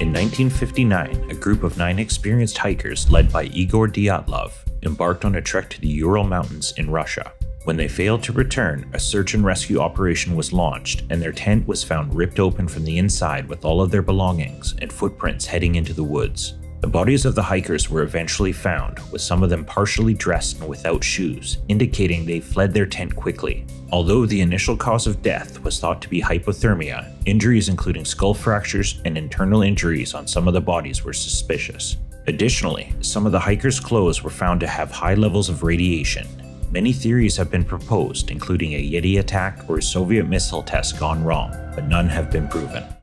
In 1959, a group of nine experienced hikers led by Igor Dyatlov embarked on a trek to the Ural Mountains in Russia. When they failed to return, a search and rescue operation was launched, and their tent was found ripped open from the inside with all of their belongings and footprints heading into the woods. The bodies of the hikers were eventually found, with some of them partially dressed and without shoes, indicating they fled their tent quickly. Although the initial cause of death was thought to be hypothermia, injuries including skull fractures and internal injuries on some of the bodies were suspicious. Additionally, some of the hikers' clothes were found to have high levels of radiation. Many theories have been proposed, including a Yeti attack or a Soviet missile test gone wrong, but none have been proven.